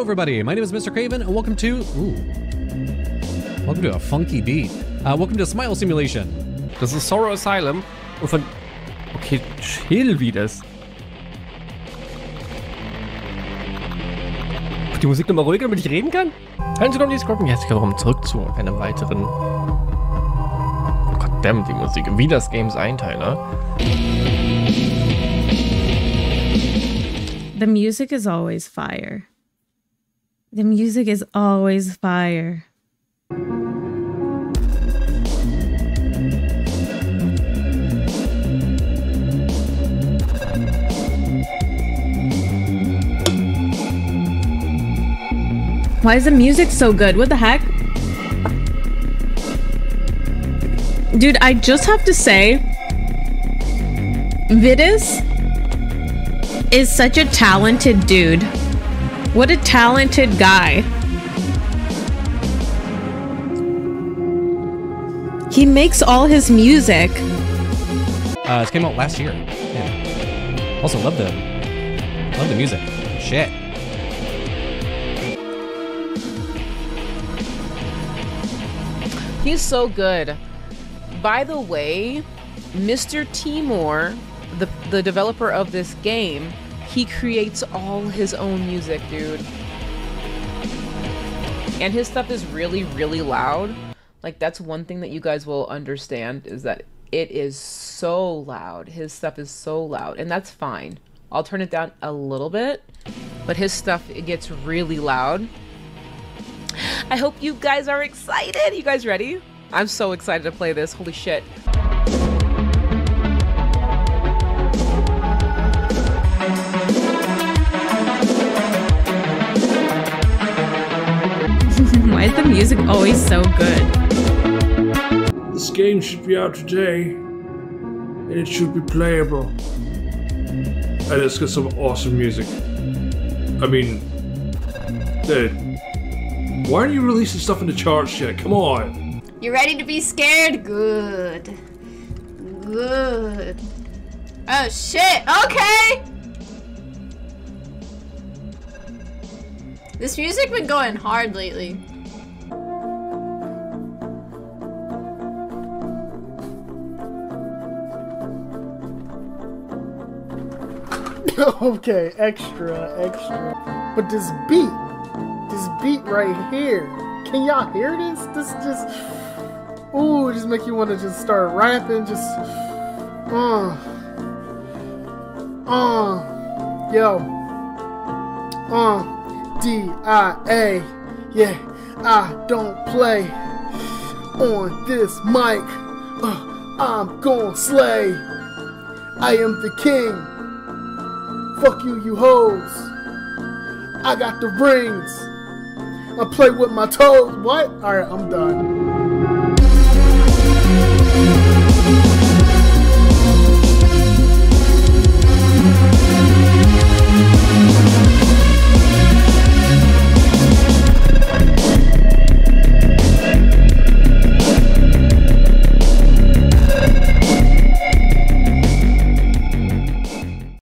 Hello, everybody. My name is Mr. Craven, and welcome to. Ooh. Welcome to a funky beat. Uh, welcome to Smile Simulation. Das ist Sorrow Asylum. Und von. Okay, chill wie das. Die Musik nochmal ruhiger, damit ich reden kann? Hallo, willkommen, die Scroppen. Herzlich willkommen zurück zu einem weiteren. Oh Gott, die Musik. Wie das Games Einteiler. The music is always fire. The music is always fire. Why is the music so good? What the heck? Dude, I just have to say, Vidas is such a talented dude. What a talented guy. He makes all his music. Uh, this came out last year. Yeah. Also, love the love the music. Shit. He's so good. By the way, Mr. Timore, the the developer of this game, he creates all his own music, dude. And his stuff is really, really loud. Like that's one thing that you guys will understand is that it is so loud. His stuff is so loud, and that's fine. I'll turn it down a little bit, but his stuff it gets really loud. I hope you guys are excited. You guys ready? I'm so excited to play this. Holy shit. Music always so good? This game should be out today, and it should be playable. And it's got some awesome music. I mean, dude, why aren't you releasing stuff in the charts yet? Come on. You ready to be scared? Good. Good. Oh shit, okay! This music been going hard lately. okay, extra, extra. But this beat, this beat right here, can y'all hear this? This just, ooh, just make you want to just start rapping, just, uh, uh, yo, uh. D-I-A. Yeah, I don't play on this mic. Uh, I'm gon' slay. I am the king. Fuck you, you hoes. I got the rings. I play with my toes. What? Alright, I'm done.